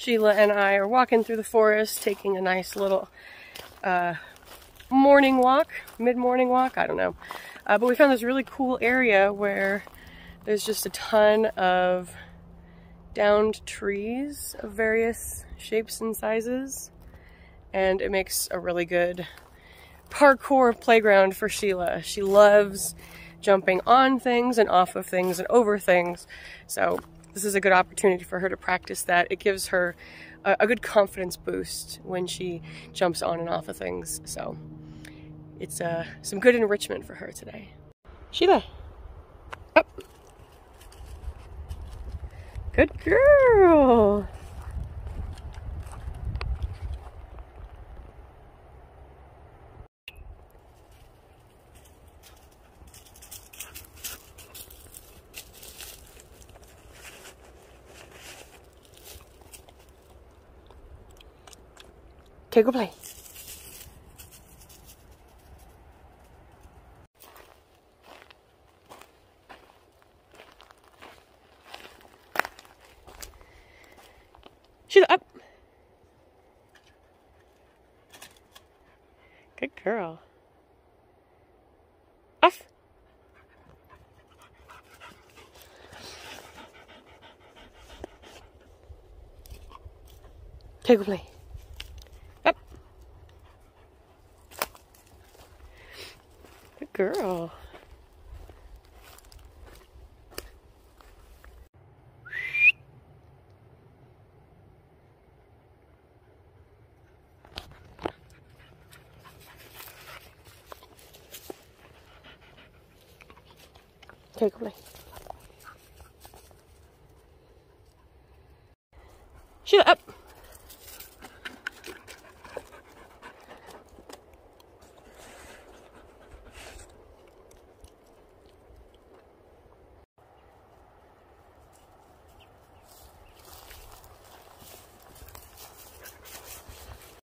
Sheila and I are walking through the forest, taking a nice little uh, morning walk, mid-morning walk, I don't know. Uh, but we found this really cool area where there's just a ton of downed trees of various shapes and sizes. And it makes a really good parkour playground for Sheila. She loves jumping on things and off of things and over things. So this is a good opportunity for her to practice that. It gives her a, a good confidence boost when she jumps on and off of things. So it's uh, some good enrichment for her today. Sheila, up. Good girl. Okay, go play. She's up. Good girl. Off. Okay, go play. Girl. Take play. Sheila, up.